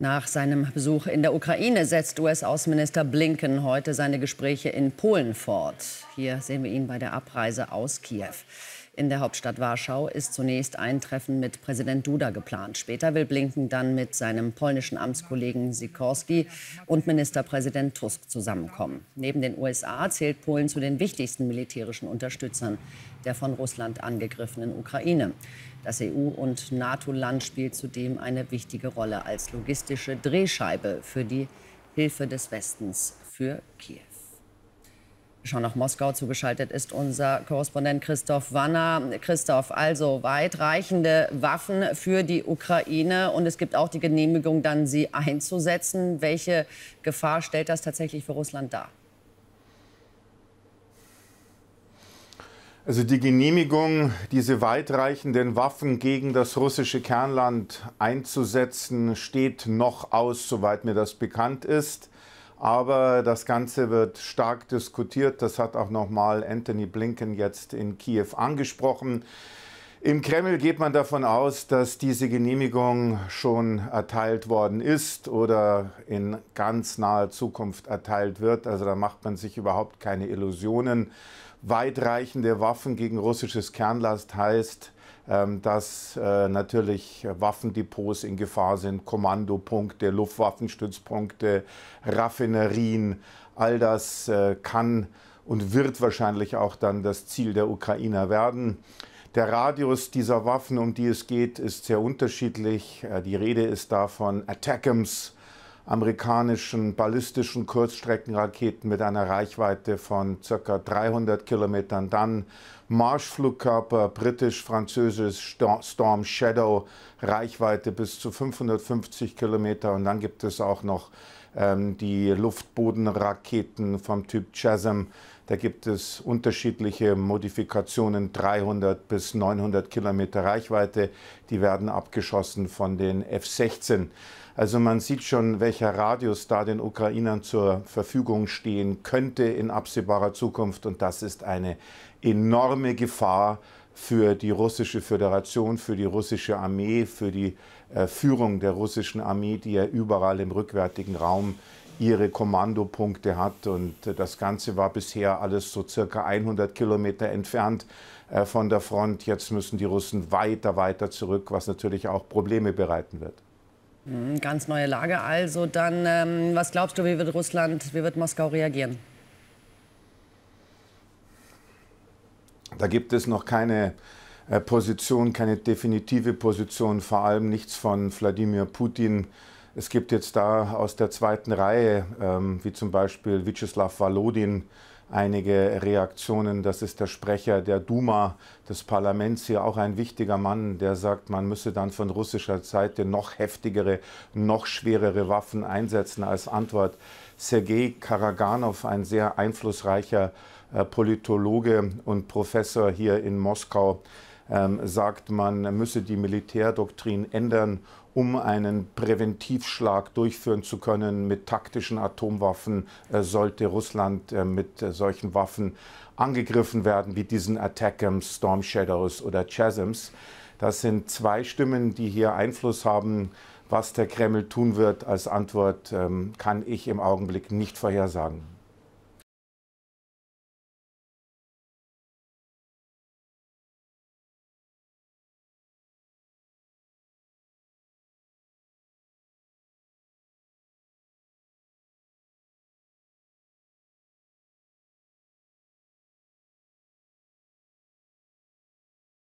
Nach seinem Besuch in der Ukraine setzt US-Außenminister Blinken heute seine Gespräche in Polen fort. Hier sehen wir ihn bei der Abreise aus Kiew. In der Hauptstadt Warschau ist zunächst ein Treffen mit Präsident Duda geplant. Später will Blinken dann mit seinem polnischen Amtskollegen Sikorski und Ministerpräsident Tusk zusammenkommen. Neben den USA zählt Polen zu den wichtigsten militärischen Unterstützern der von Russland angegriffenen Ukraine. Das EU- und NATO-Land spielt zudem eine wichtige Rolle als logistische Drehscheibe für die Hilfe des Westens für Kiew. Schauen nach Moskau. Zugeschaltet ist unser Korrespondent Christoph Wanner. Christoph, also weitreichende Waffen für die Ukraine und es gibt auch die Genehmigung, dann sie einzusetzen. Welche Gefahr stellt das tatsächlich für Russland dar? Also die Genehmigung, diese weitreichenden Waffen gegen das russische Kernland einzusetzen, steht noch aus, soweit mir das bekannt ist. Aber das Ganze wird stark diskutiert. Das hat auch nochmal Anthony Blinken jetzt in Kiew angesprochen. Im Kreml geht man davon aus, dass diese Genehmigung schon erteilt worden ist oder in ganz naher Zukunft erteilt wird. Also da macht man sich überhaupt keine Illusionen weitreichende Waffen gegen russisches Kernlast heißt, dass äh, natürlich Waffendepots in Gefahr sind, Kommandopunkte, Luftwaffenstützpunkte, Raffinerien. All das äh, kann und wird wahrscheinlich auch dann das Ziel der Ukrainer werden. Der Radius dieser Waffen, um die es geht, ist sehr unterschiedlich. Äh, die Rede ist da von Attackams, amerikanischen ballistischen Kurzstreckenraketen mit einer Reichweite von ca. 300 Kilometern. Dann Marschflugkörper, britisch-französisch Storm Shadow, Reichweite bis zu 550 Kilometer. Und dann gibt es auch noch die Luftbodenraketen vom Typ Chasm. Da gibt es unterschiedliche Modifikationen, 300 bis 900 Kilometer Reichweite. Die werden abgeschossen von den F-16. Also man sieht schon, welcher Radius da den Ukrainern zur Verfügung stehen könnte in absehbarer Zukunft. Und das ist eine enorme Gefahr für die russische Föderation, für die russische Armee, für die äh, Führung der russischen Armee, die ja überall im rückwärtigen Raum ihre Kommandopunkte hat. Und äh, das Ganze war bisher alles so circa 100 Kilometer entfernt äh, von der Front. Jetzt müssen die Russen weiter, weiter zurück, was natürlich auch Probleme bereiten wird. Hm, ganz neue Lage also. Dann, ähm, was glaubst du, wie wird Russland, wie wird Moskau reagieren? Da gibt es noch keine äh, Position, keine definitive Position, vor allem nichts von Wladimir Putin. Es gibt jetzt da aus der zweiten Reihe, ähm, wie zum Beispiel Vyacheslav Volodin, einige Reaktionen. Das ist der Sprecher der Duma des Parlaments hier, auch ein wichtiger Mann, der sagt, man müsse dann von russischer Seite noch heftigere, noch schwerere Waffen einsetzen als Antwort. Sergei Karaganov, ein sehr einflussreicher Politologe und Professor hier in Moskau, ähm, sagt, man müsse die Militärdoktrin ändern, um einen Präventivschlag durchführen zu können mit taktischen Atomwaffen, äh, sollte Russland äh, mit äh, solchen Waffen angegriffen werden, wie diesen Attackams, Storm Shadows oder Chasms. Das sind zwei Stimmen, die hier Einfluss haben. Was der Kreml tun wird als Antwort, ähm, kann ich im Augenblick nicht vorhersagen.